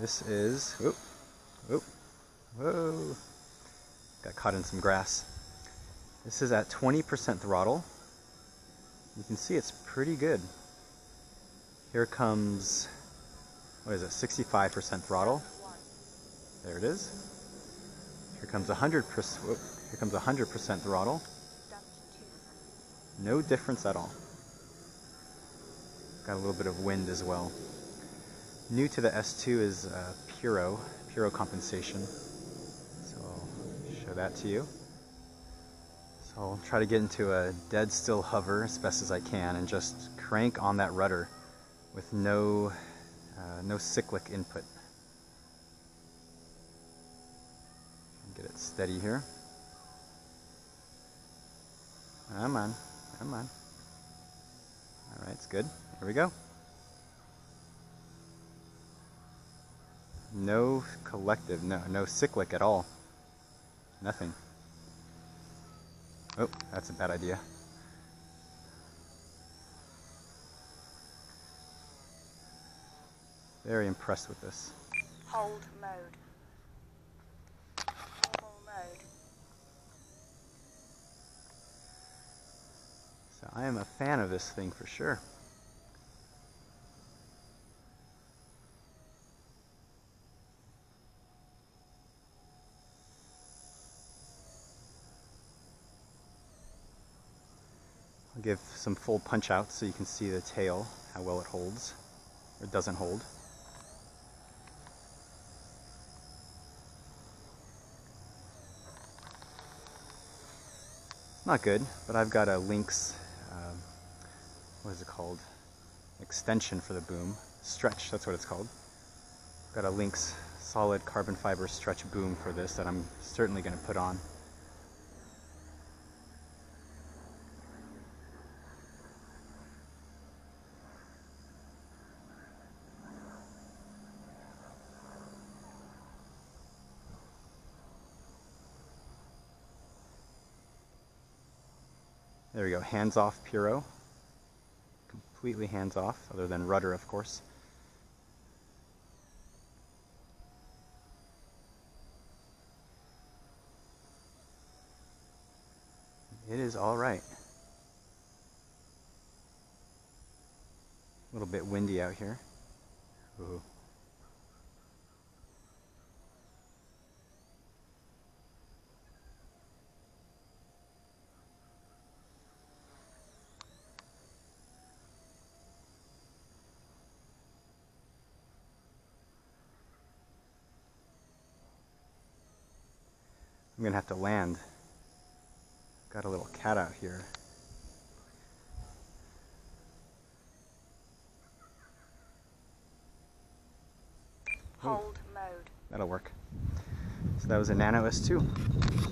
This is, whoop, whoop, whoa, got caught in some grass. This is at 20% throttle. You can see it's pretty good. Here comes, what is it, 65% throttle. There it is. Here comes 100%, whoop, here comes 100% throttle. No difference at all. Got a little bit of wind as well. New to the S2 is uh, piro, piro compensation. So I'll show that to you. So I'll try to get into a dead still hover as best as I can and just crank on that rudder with no, uh, no cyclic input. Get it steady here. Come on, come on. All right, it's good. Here we go. No collective, no, no cyclic at all. Nothing. Oh, that's a bad idea. Very impressed with this. Hold mode. So I am a fan of this thing for sure. Give some full punch out so you can see the tail, how well it holds, or doesn't hold. Not good, but I've got a Lynx, um, what is it called? Extension for the boom. Stretch, that's what it's called. Got a Lynx solid carbon fiber stretch boom for this that I'm certainly going to put on. There we go, hands off piro. Completely hands off, other than rudder, of course. It is all right. A little bit windy out here. Ooh. I'm gonna have to land. Got a little cat out here. Hold mode. That'll work. So that was a Nano S2.